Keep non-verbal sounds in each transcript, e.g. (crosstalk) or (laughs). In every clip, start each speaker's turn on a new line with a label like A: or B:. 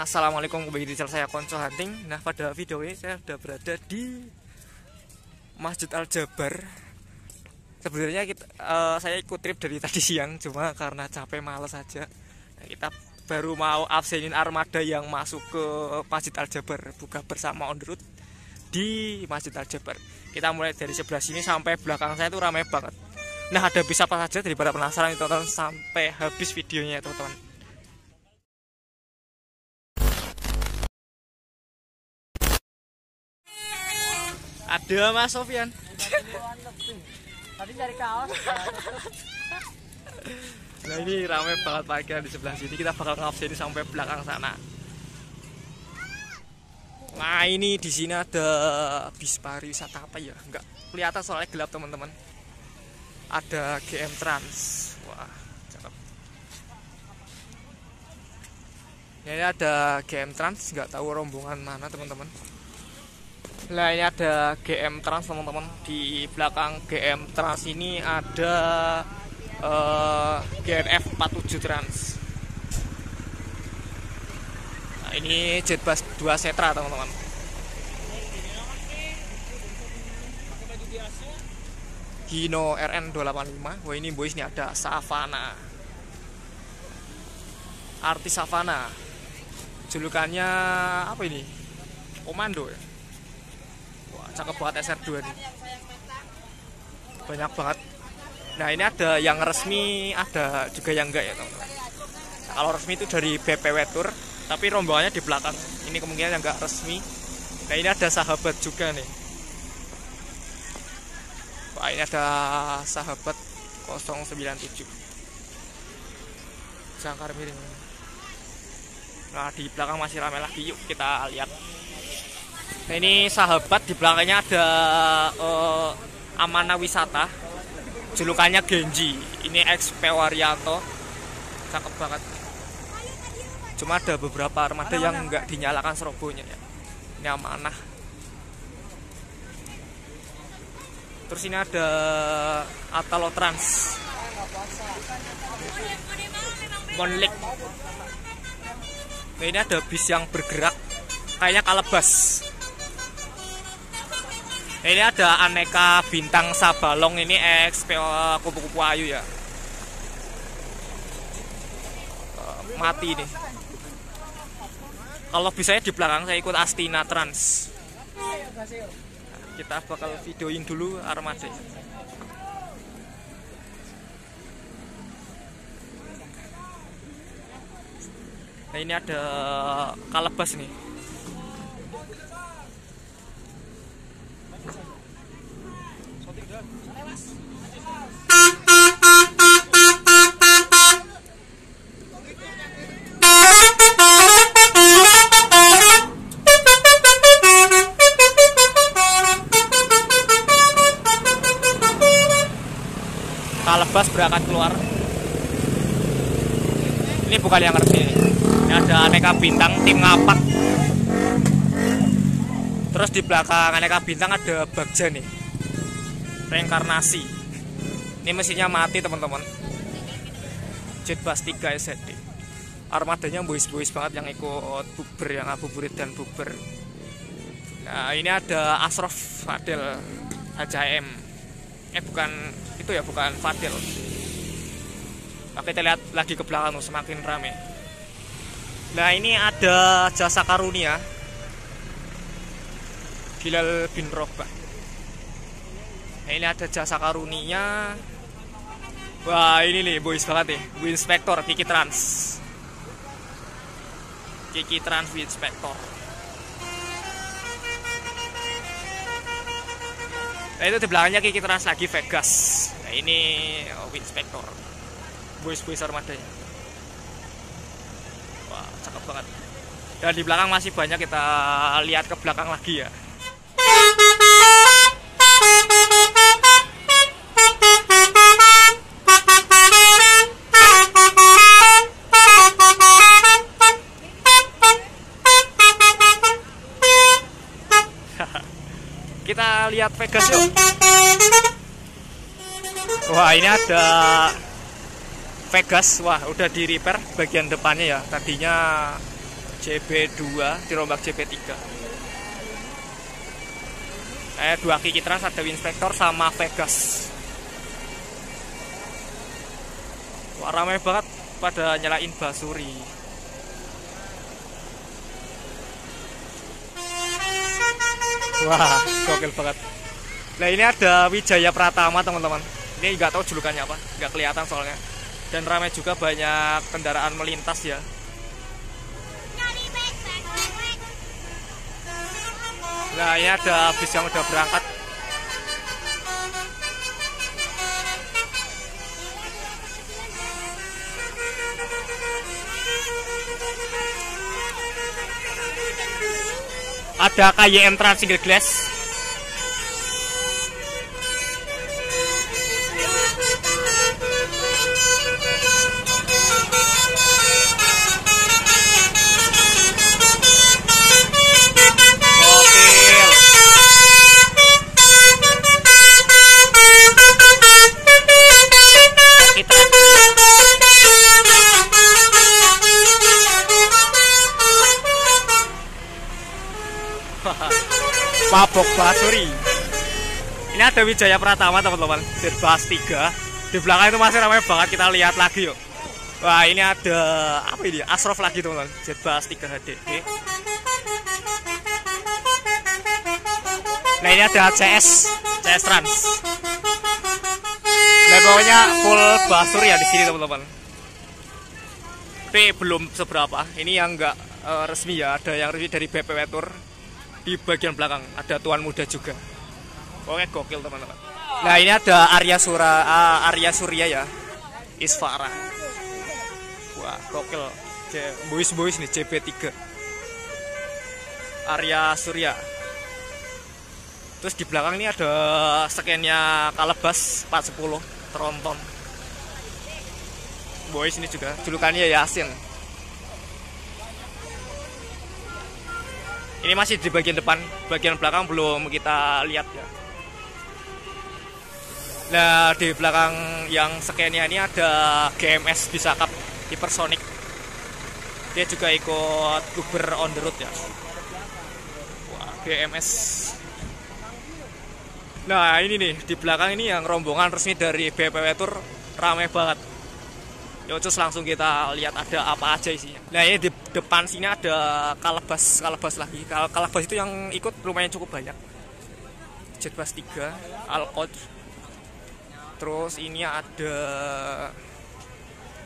A: Assalamualaikum kembali di channel saya Konco Hunting. Nah pada video ini saya sudah berada di Masjid Al Jabar. Sebenarnya kita, uh, saya ikut trip dari tadi siang Cuma karena capek males aja. Nah, Kita baru mau absenin armada yang masuk ke Masjid Al Jabar Buka bersama on the road di Masjid Al Jabar. Kita mulai dari sebelah sini sampai belakang saya itu ramai banget. Nah ada bisa apa saja daripada penasaran teman-teman Sampai habis videonya teman-teman Ada Mas Sofian.
B: Tadi cari kaos.
A: Nah ini ramai banget parkiran di sebelah sini. Kita bakal ngabsen sampai belakang sana. Nah ini di sini ada bis pariwisata apa ya? Enggak kelihatan soalnya gelap teman-teman. Ada GM Trans. Wah cakep. Ini ada GM Trans. Nggak tahu rombongan mana teman-teman. Nah ini ada GM Trans teman-teman. Di belakang GM Trans ini ada uh, GNF 47 Trans. Nah ini Jetbus 2 Setra teman-teman. Hino RN 285 Wah ini boys ini ada Savana. Artis Savana. Julukannya apa ini? Komando ya cakep banget SR2 nih banyak banget. Nah ini ada yang resmi ada juga yang enggak ya teman-teman? Nah, kalau resmi itu dari BPW Tour tapi rombongannya di belakang. Ini kemungkinan yang enggak resmi. Nah ini ada sahabat juga nih. Wah ini ada sahabat 097 jangkar miring. Nah di belakang masih ramai lagi. Yuk kita lihat Nah ini sahabat di belakangnya ada uh, Amana Wisata, julukannya Genji. Ini ex Pewarianto, cakep banget. Cuma ada beberapa armada yang nggak dinyalakan serobonya ya. Ini Amanah. Terus ini ada Atalo Trans. Monlik. Nah ini ada bis yang bergerak, kayaknya kalebas. Ini ada aneka bintang sabalong ini X kupu-kupu ayu ya. Uh, mati nih. Kalau bisa di belakang saya ikut Astina Trans. kita bakal videoin dulu armada. Nah ini ada kalebas nih. Kalebas berangkat keluar. Ini bukan yang resmi ini ada aneka bintang tim ngapak. Terus di belakang aneka bintang ada bagja nih reinkarnasi. Ini mesinnya mati teman-teman. Jetbus 3 SSD armadanya boys-boys banget yang ikut buber yang buburit dan buber. Nah ini ada Asrof Fadil HJM eh bukan itu ya bukan Fadil. Oke kita lihat lagi ke belakang semakin rame. Nah ini ada jasa karunia. Bilal bin Robah ini ada jasa karunia. Wah, ini nih boys banget nih. Bu Inspektor Kiki Trans. Kiki Trans Bu Inspektor. Nah, itu di belakangnya Kiki Trans lagi Vegas. Nah, ini oh, Inspektor. Boys-boys armadanya. Wah, cakep banget. Dan di belakang masih banyak kita lihat ke belakang lagi ya. Lihat Vegas yuk. Wah ini ada Vegas. Wah udah di repair bagian depannya ya. Tadinya JB2 dirombak JB3 eh dua kiki trans ada Winspector sama Vegas. Wah ramai banget pada nyalain basuri. Wah gokil banget Nah ini ada Wijaya Pratama teman-teman. Ini nggak tahu julukannya apa nggak kelihatan soalnya. Dan ramai juga banyak kendaraan melintas ya. Nah ini ada bis yang udah berangkat. Ada KYM Trans Glass Mabok Basuri. Ini ada Wijaya Pratama teman-teman, Jetbus 3. Di belakang itu masih ramai banget kita lihat lagi yuk. Wah ini ada apa ini? Asrof lagi teman-teman, Jetbus 3 HDD. Nah ini ada CS, CS Trans. Nah pokoknya full Basuri ya di sini teman-teman. Tapi belum seberapa. Ini yang enggak uh, resmi ya, ada yang resmi dari BPW Tour di bagian belakang ada tuan muda juga. Oke gokil teman-teman. Nah ini ada Arya Sura uh, Arya Surya ya. Isfara. Wah gokil. Boys boys nih CP3 Arya Surya. Terus di belakang ini ada scannya Kalebas 410 tronton. Boys ini juga julukannya Yasin Ini masih di bagian depan, bagian belakang belum kita lihat ya. Nah, di belakang yang skenia ini ada GMS bisa cup Hypersonic. Dia juga ikut Uber on the road ya. Wah, GMS. Nah, ini nih di belakang ini yang rombongan resmi dari BPW Tour ramai banget. Ya terus langsung kita lihat ada apa aja isinya. Nah ini di depan sini ada kalebas kalebas lagi. Kal kalebas itu yang ikut lumayan cukup banyak. Jetbus 3, Alcod. Terus ini ada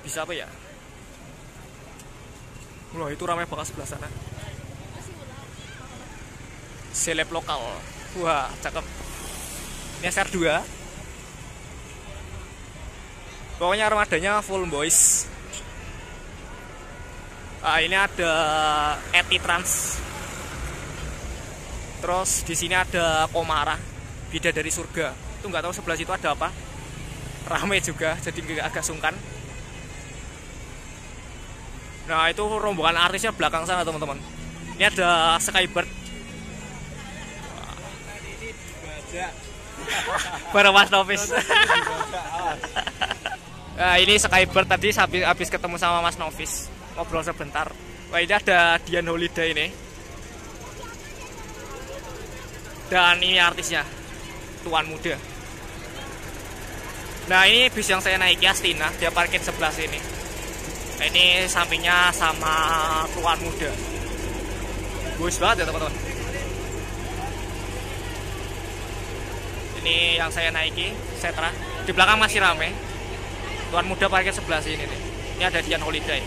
A: bisa apa ya? Loh itu ramai banget sebelah sana. Seleb lokal. Wah, cakep. Ini SR2 pokoknya armadanya full boys. Ah, ini ada Eti Trans. Terus di sini ada Komara beda dari surga. Itu nggak tahu sebelah situ ada apa. Rame juga jadi agak sungkan. Nah itu rombongan artisnya belakang sana teman-teman. Ini ada Skybird. Baru Mas Novis Nah, ini Skybird tadi habis, habis ketemu sama Mas Novis ngobrol sebentar. Wah ini ada Dian Holiday ini. Dan ini artisnya Tuan Muda. Nah ini bis yang saya naiki Astina, dia parkir sebelah sini. Nah, ini sampingnya sama Tuan Muda. Bagus banget ya teman-teman. Ini yang saya naiki, Setra. Di belakang masih rame Tuan muda parkir sebelah sini nih. Ini ada Dian Holiday.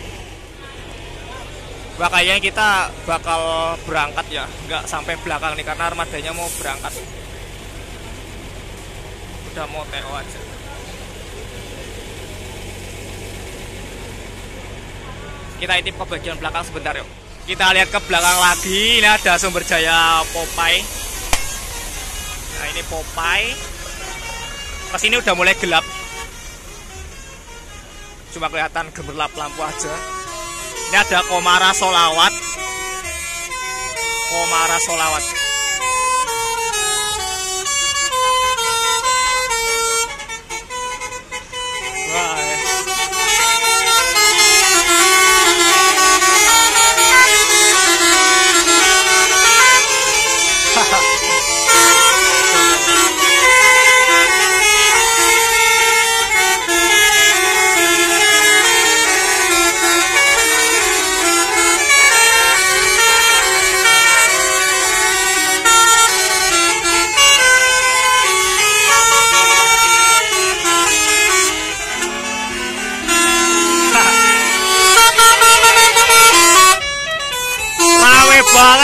A: Wah kayaknya kita bakal berangkat ya, nggak sampai belakang nih karena armadanya mau berangkat. Udah mau TO aja. Kita intip ke bagian belakang sebentar yuk. Kita lihat ke belakang lagi, ini ada sumber jaya Popeye. Nah ini Popeye. Ke sini udah mulai gelap cuma kelihatan gemerlap lampu aja. Ini ada komara solawat. Komara solawat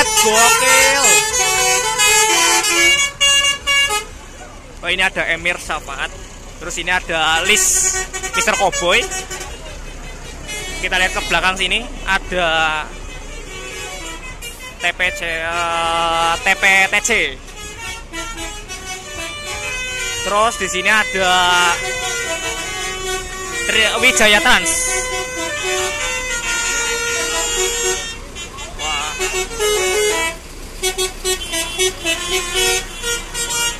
A: banget gokil oh ini ada Emir Safaat terus ini ada Lis Mister Cowboy. Kita lihat ke belakang sini ada TPC uh, TPTC terus di sini ada Wijaya Trans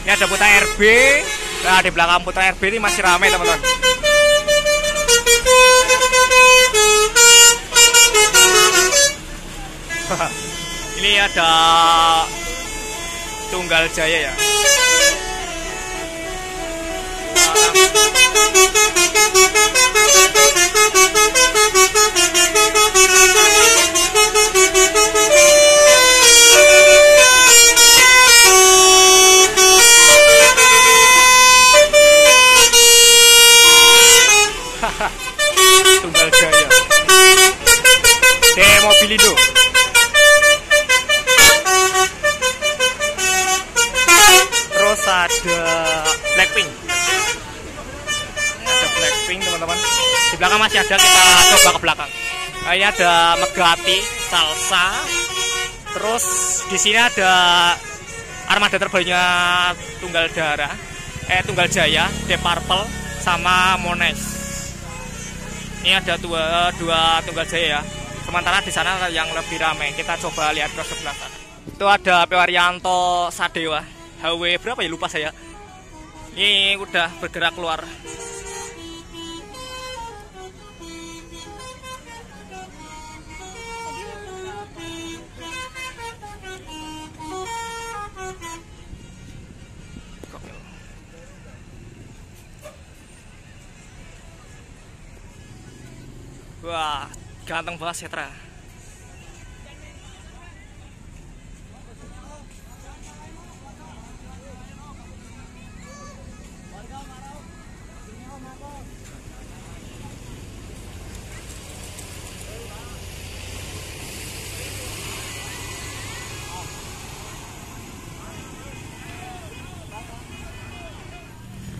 A: ini ada putar RB nah di belakang putar RB ini masih ramai teman-teman. (laughs) Ini ada tunggal jaya ya (laughs) jaya demo Mobilindo terus ada Blackpink ada Blackpink teman-teman di belakang masih ada kita coba ke belakang. Nah, ini ada Megati Salsa. Terus di sini ada armada terbarunya Tunggal Darah eh Tunggal Jaya The Purple sama Mones ini ada dua dua Tunggal Jaya ya. Sementara di sana yang lebih ramai kita coba lihat ke sebelah sana. Itu ada Pewarianto Sadewa. HW berapa ya? Lupa saya. Ini udah bergerak keluar Wah, ganteng banget Setra.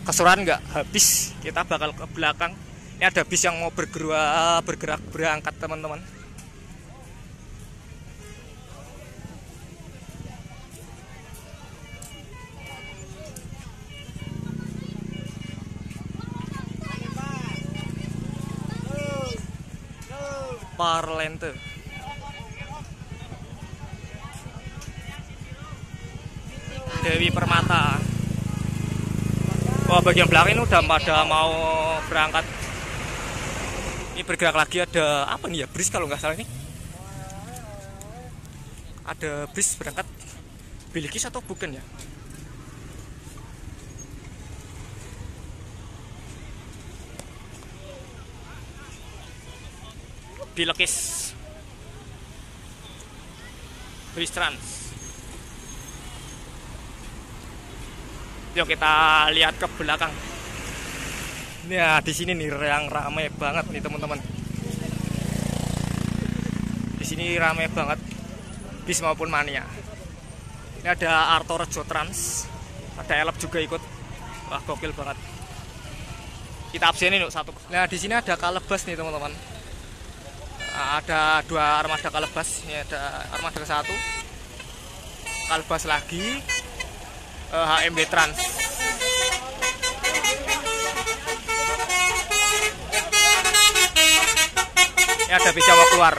A: kesuran nggak? Habis. Kita bakal ke belakang ini ada bis yang mau bergerak bergerak berangkat teman-teman. Parlente Dewi Permata. Wah bagian belakang ini udah pada mau berangkat ini bergerak lagi ada apa nih ya? Bris kalau nggak salah ini ada bris berangkat. Bilikis atau bukan ya? Bilikis bris trans. Yuk kita lihat ke belakang Ya di sini nih yang ramai banget nih teman-teman. Di sini ramai banget bis maupun mania. Ini ada Arto Rejo Trans, ada Elep juga ikut. Wah gokil banget. Kita absen ini satu. Nah di sini ada Kalebas nih teman-teman. Nah, ada dua armada Kalebas. Ini ada armada ke satu. Kalebas lagi. Uh, eh, HMB Trans. Ini ada bisa mau keluar.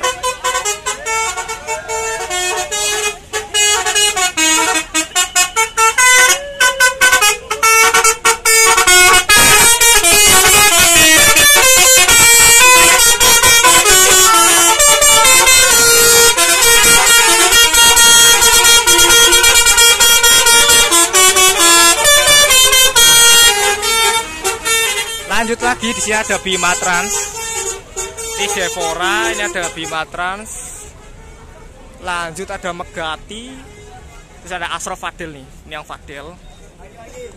A: lanjut lagi di sini ada Bima Trans ini Devora ini ada Bima Trans lanjut ada Megati. Terus ada Asro Fadil nih ini yang Fadil.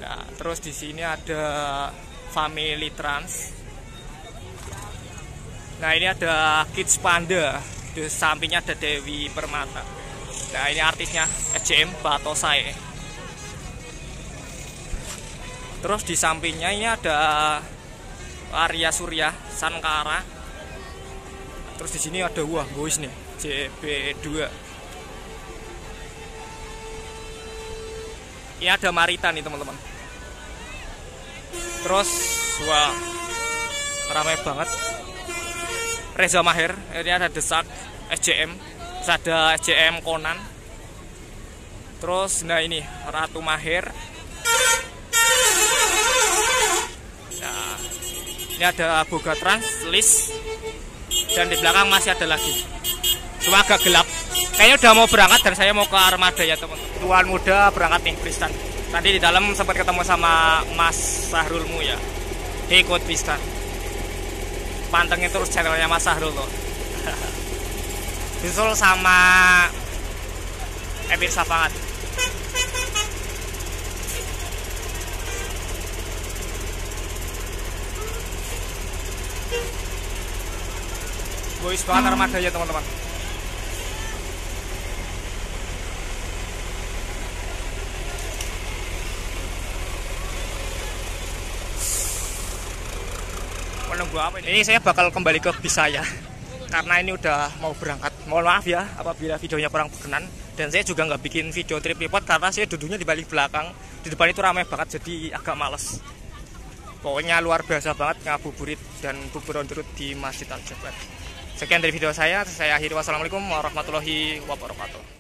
A: Nah, terus di sini ada Family Trans. Nah ini ada Kids Panda. Di sampingnya ada Dewi Permata. Nah ini artisnya SJM Batosai terus di sampingnya ini ada Arya Surya Sankara terus di sini ada wah boys nih JB2 ini ada Marita nih teman-teman. Terus wah ramai banget. Reza Mahir ini ada Desak SJM terus ada SJM Conan. Terus nah ini Ratu Mahir nah, ini ada Boga Trans list dan di belakang masih ada lagi. Cuma agak gelap. Kayaknya udah mau berangkat dan saya mau ke armada ya teman tuan muda berangkat nih Tristan. Tadi di dalam sempat ketemu sama Mas Sahrulmu ya. Ikut Tristan. Pantengin terus channelnya Mas Sahrul loh Disusul (laughs) sama Emir Safangat Boys banget armada ya teman-teman ini? Saya bakal kembali ke bis saya karena ini udah mau berangkat. Mohon maaf ya apabila videonya kurang berkenan dan saya juga nggak bikin video trip report karena saya duduknya di balik belakang. Di depan itu ramai banget jadi agak males. Pokoknya luar biasa banget ngabuburit dan bubur on di Masjid Al Jabar. Sekian dari video saya, saya akhiri wassalamualaikum warahmatullahi wabarakatuh.